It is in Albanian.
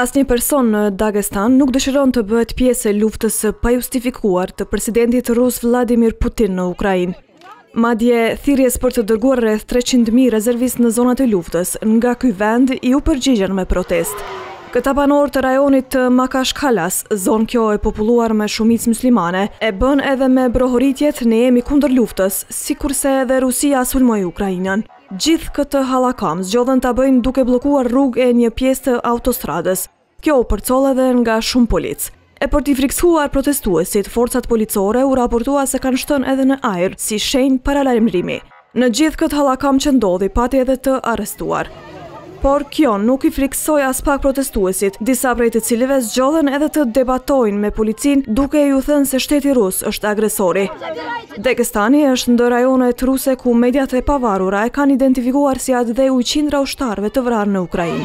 Asnjë person në Dagestan nuk dëshiron të bëhet pjesë e luftës së pajustifikuar të presidentit rus Vladimir Putin në Ukrainë. Madje, thirrjes për të dërguar rreth 300.000 rezervistë në zonat e luftës, nga ky vend iu përgjigjën me protestë. Këta banorë të rajonit të Makashkalas, zonë kjo e populluar me shumicë myslimane, e bënë edhe me brohoritjet ne jemi kundër luftës, sikurse edhe Rusia sulmoi Ukrainën. Gjithë këtë hallakam zgjodhën ta bëjnë duke bllokuar rrugë e një pjesë të autostradës. Kjo u përcoll edhe nga shumë policë. E për t'i frikësuar protestuesit, forcat policore u raportua se kanë shtënë edhe në ajër, si shenjë paralajmërimi. Në gjithë këtë hallakam që ndodhi, pati edhe të arrestuar. Por, kjo nuk i frikësoi aspak protestuesit, disa prej të cilëve zgjodhën edhe të debatojnë me policinë duke iu thënë se shteti rus është agresori. Dagestani është ndër rajonet ruse ku mediat e pavarura e kanë identifikuar si atdheu i qindra ushtarëve të vrarë në Ukrainë.